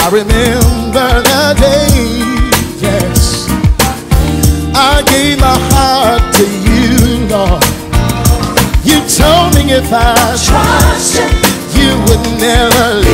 I remember the yes, I gave my heart to you, Lord. You told me if I trusted, you would never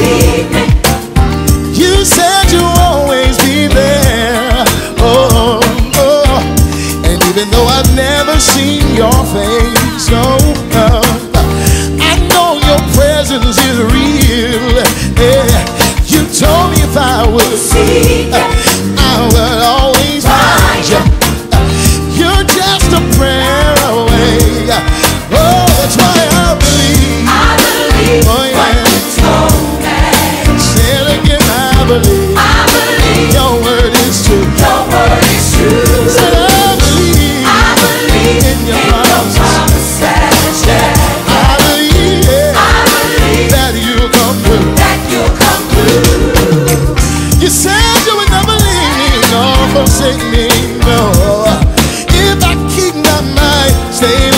save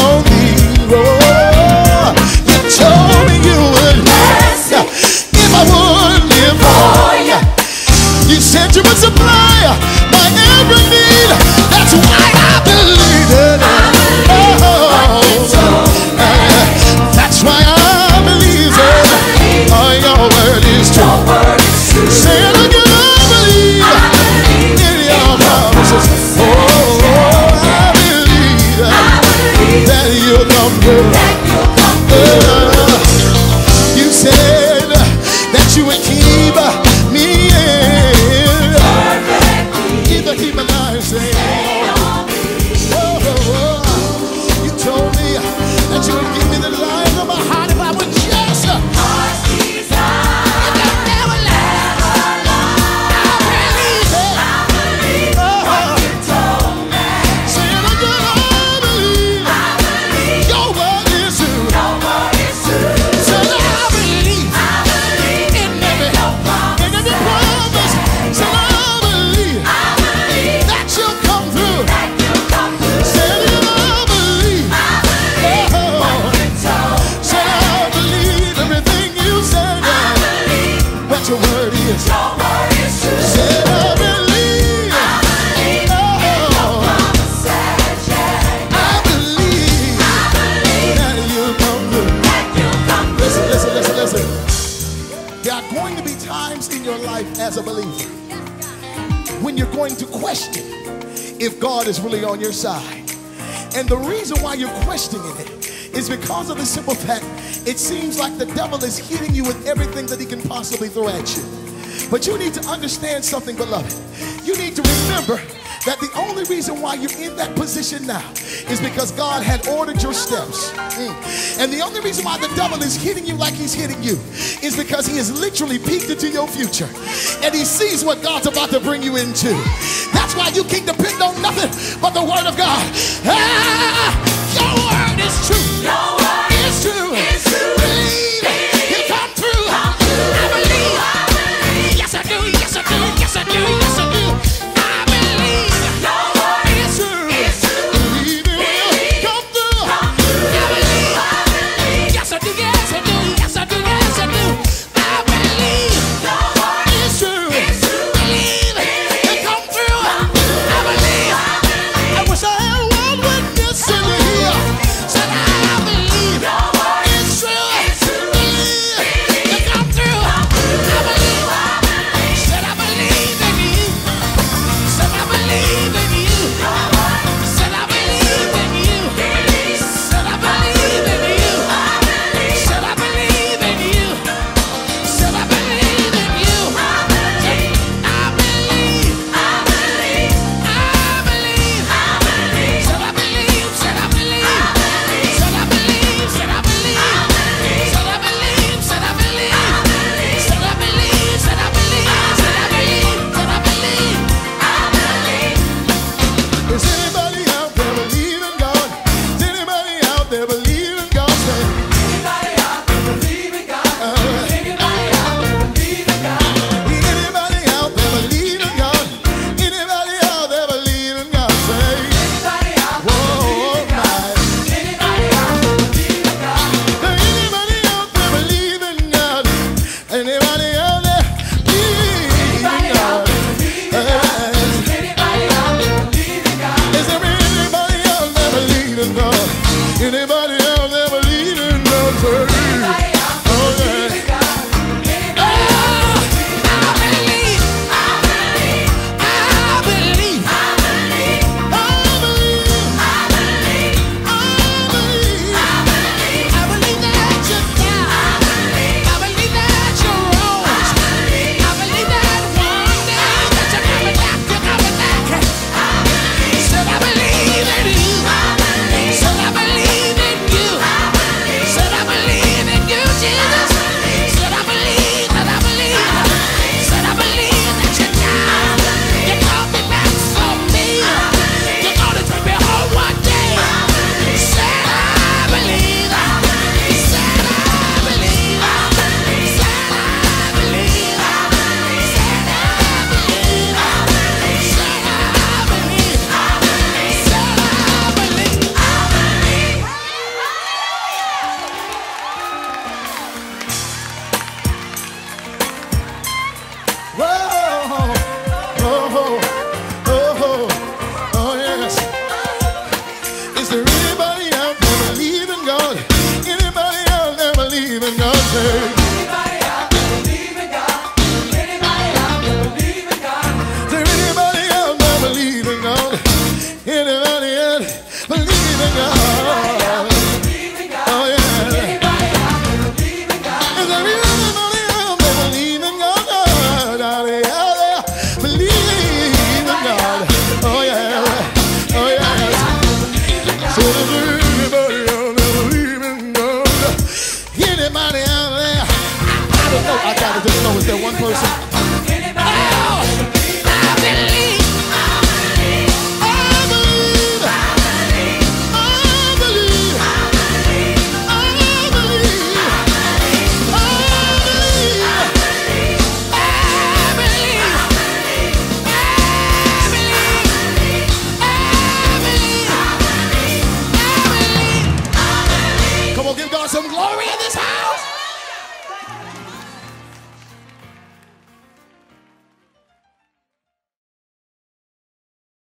out good. life as a believer. When you're going to question if God is really on your side. And the reason why you're questioning it is because of the simple fact it seems like the devil is hitting you with everything that he can possibly throw at you. But you need to understand something, beloved. You need to remember that the only reason why you're in that position now is because God had ordered your steps. Mm. And the only reason why the devil is hitting you like he's hitting you is because he has literally peeked into your future and he sees what God's about to bring you into. That's why you can't depend on nothing but the word of God.